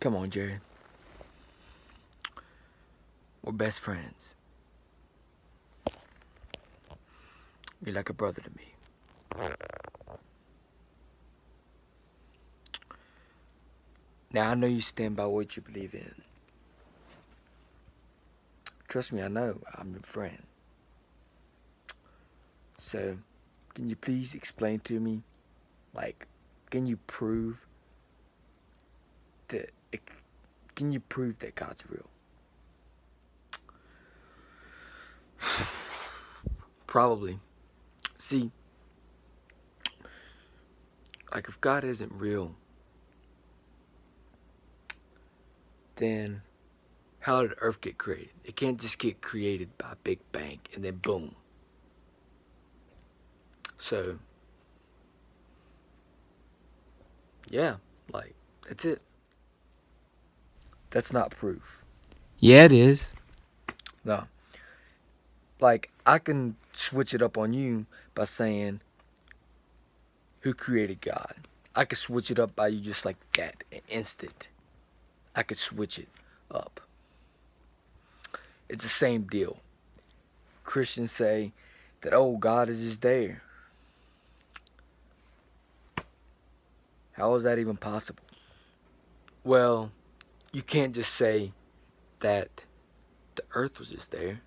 Come on, Jerry. We're best friends. You're like a brother to me. Now I know you stand by what you believe in. Trust me, I know. I'm your friend. So, can you please explain to me, like, can you prove that, can you prove that God's real? Probably. See, like if God isn't real, then how did Earth get created? It can't just get created by Big Bang and then boom. So, yeah, like, that's it. That's not proof. Yeah, it is. No. Like, I can switch it up on you by saying, who created God? I could switch it up by you just like that, an instant. I could switch it up. It's the same deal. Christians say that, oh, God is just there. How is that even possible? Well, you can't just say that the earth was just there.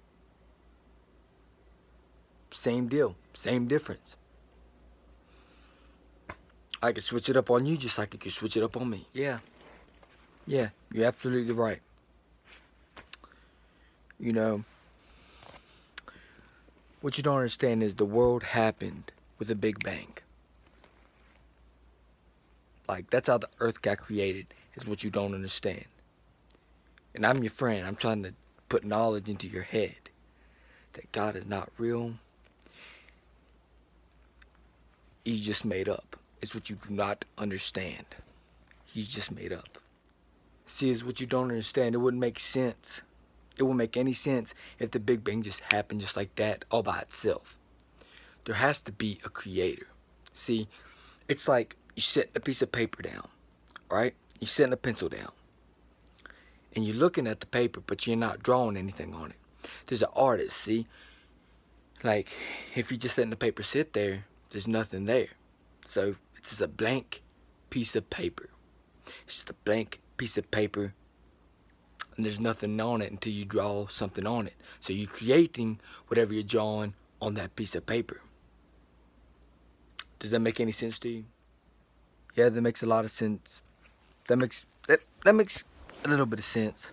Same deal, same difference. I could switch it up on you just like you could switch it up on me. Yeah. Yeah, you're absolutely right. You know, what you don't understand is the world happened with a big bang. Like, that's how the earth got created, is what you don't understand. And I'm your friend. I'm trying to put knowledge into your head that God is not real. He's just made up. It's what you do not understand. He's just made up. See, it's what you don't understand. It wouldn't make sense. It wouldn't make any sense if the Big Bang just happened just like that all by itself. There has to be a creator. See, it's like you set a piece of paper down, right? You're setting a pencil down. And you're looking at the paper, but you're not drawing anything on it. There's an artist, see? Like, if you just letting the paper sit there, there's nothing there. So, it's just a blank piece of paper. It's just a blank piece of paper and there's nothing on it until you draw something on it. So you're creating whatever you're drawing on that piece of paper. Does that make any sense to you? Yeah, that makes a lot of sense. That makes that that makes a little bit of sense.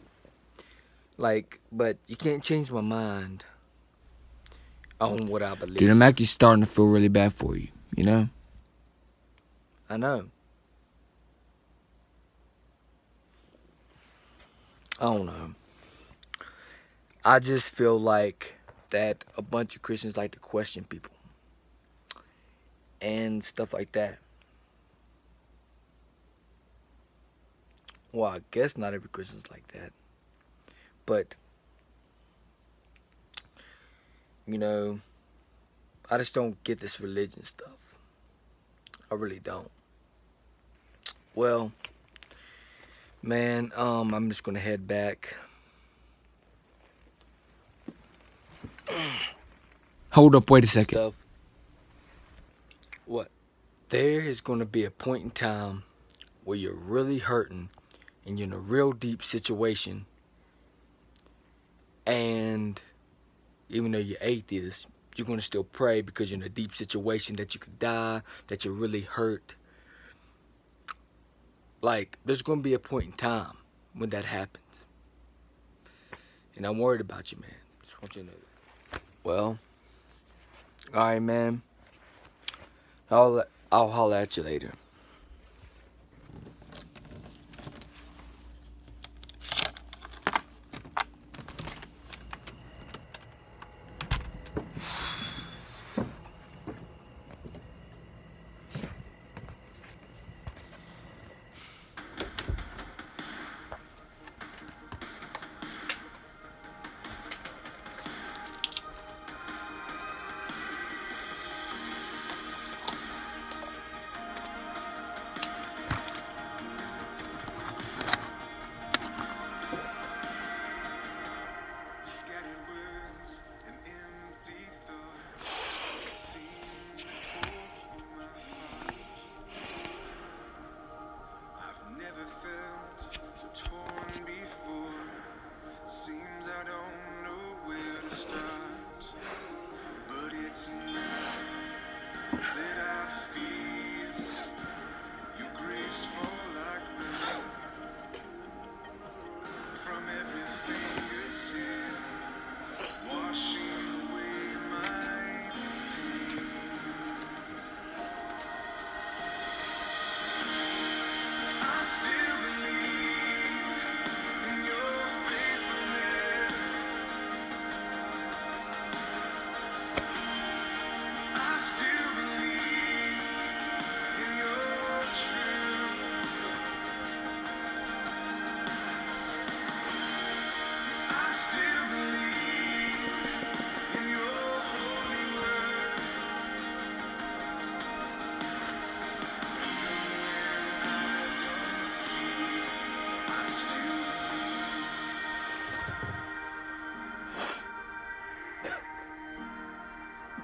Like, but you can't change my mind on what I believe. Dude, I'm actually starting to feel really bad for you, you know? I know. I don't know. I just feel like that a bunch of Christians like to question people and stuff like that. Well, I guess not every Christian's like that. But, you know, I just don't get this religion stuff. I really don't. Well, man, um, I'm just gonna head back. Hold up, wait a second. Stuff. What? There is gonna be a point in time where you're really hurting and you're in a real deep situation and even though you're atheist, you're gonna still pray because you're in a deep situation that you could die, that you're really hurt. Like, there's gonna be a point in time when that happens. And I'm worried about you, man. Just want you to know that. Well, alright, man. I'll, I'll holler at you later.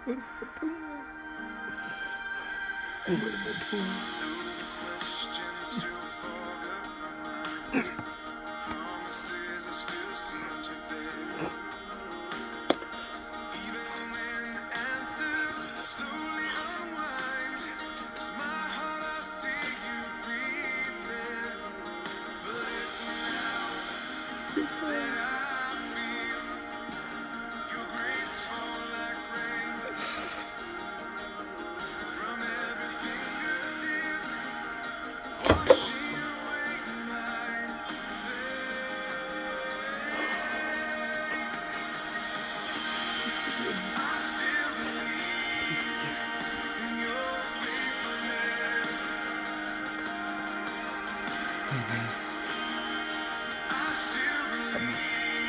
What am I doing? What am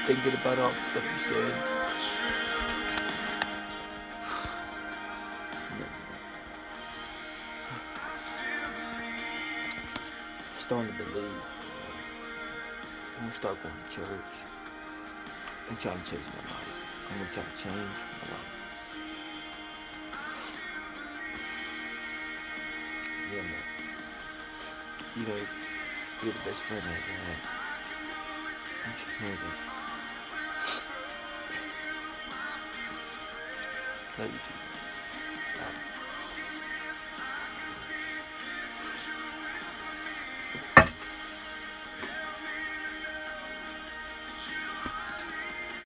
thinking about all the stuff you said. starting to believe. I'm gonna start going to church. I'm trying to change my life. I'm gonna try to change my life. Yeah, man. You know, you're the best friend I ever had. I'm want you